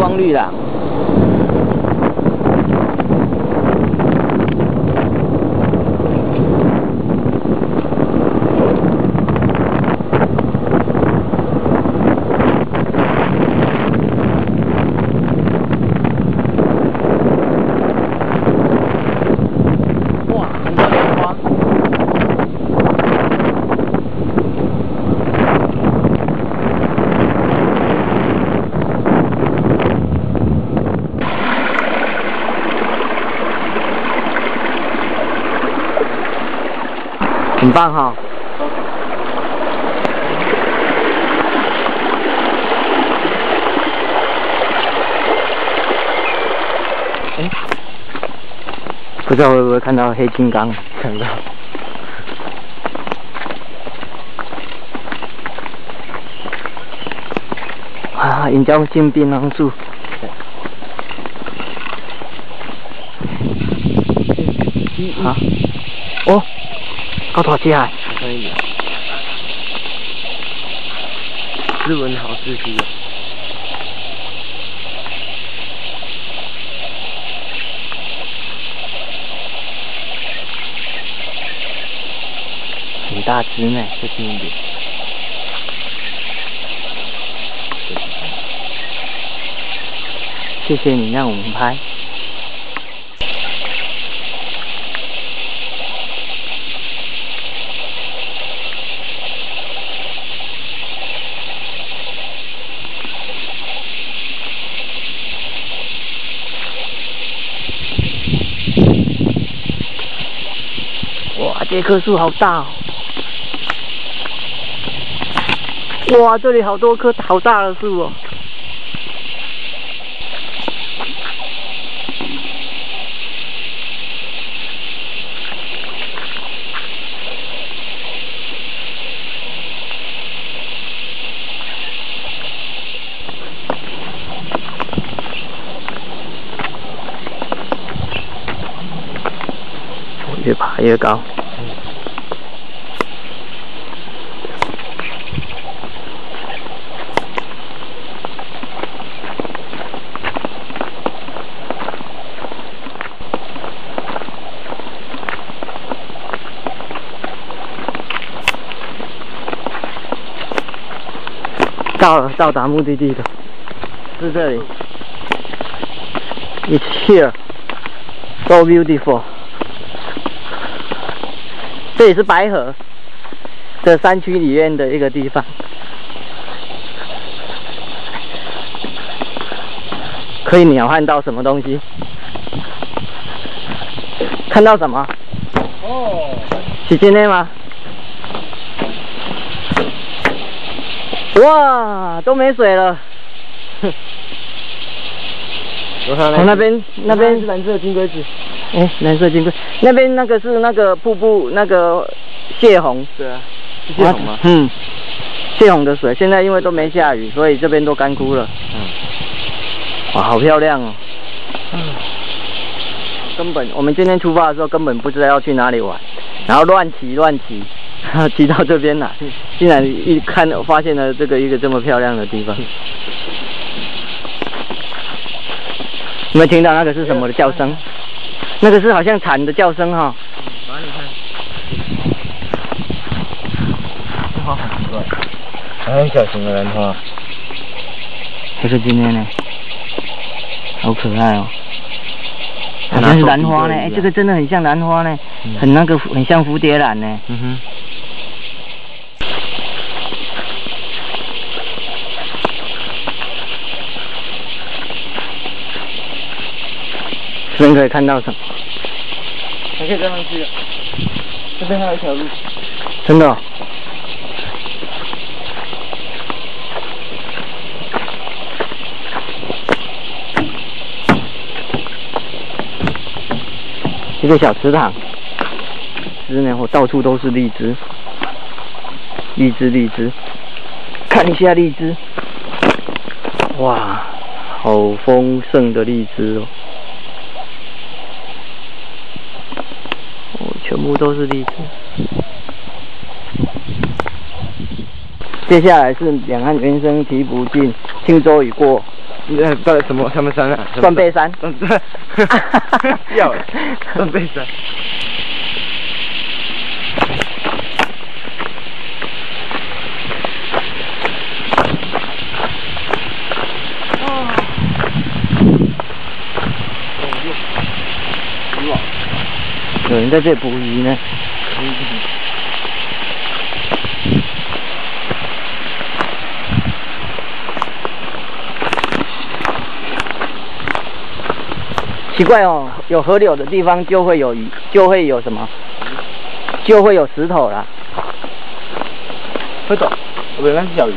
光绿的。很棒哈！哎，不知道会不会看到黑金刚？看到。啊，引江进槟榔树。啊，哦。高多少啊？可以。斯文好司机。很大只呢，再近一点。谢谢你让我们拍。这棵树好大哦！哇，这里好多棵好大的树哦！越爬越高。到了，到达目的地了，是这里。It's here, so beautiful。这里是白河的山区里面的一个地方，可以鸟瞰到什么东西？看到什么？哦，是今天吗？哇，都没水了。从那边那边是蓝色金龟子，哎，蓝色金龟，那边那个是那个瀑布那个泄洪。对啊，泄洪吗？嗯，泄洪的水，现在因为都没下雨，所以这边都干枯了。嗯。哇，好漂亮哦。嗯。根本我们今天出发的时候根本不知道要去哪里玩，然后乱骑乱骑。骑到这边来，竟然一看发现了这个一个这么漂亮的地方。有没有听到那个是什么的叫声？那个是好像蝉的叫声哈。哪里看？这花很奇怪，很小型的兰花。这是今天呢，好可爱哦。好像是兰花呢，哎，这个真的很像兰花呢，很那个很像蝴蝶兰呢。嗯哼。这边可以看到什么？还可以再上去。这边还有一条路。真的。一个小池塘，枝呢，我到处都是荔枝，荔枝荔枝，看一下荔枝，哇，好丰盛的荔枝哦。全部都是荔枝。接下来是两岸猿声啼不尽，轻舟已过那到底什么什么山啊？断背山。嗯，要断背山。有人在这捕鱼呢。奇怪哦，有河流的地方就会有鱼，就会有什么？就会有石头啦。会懂，我以为是小鱼。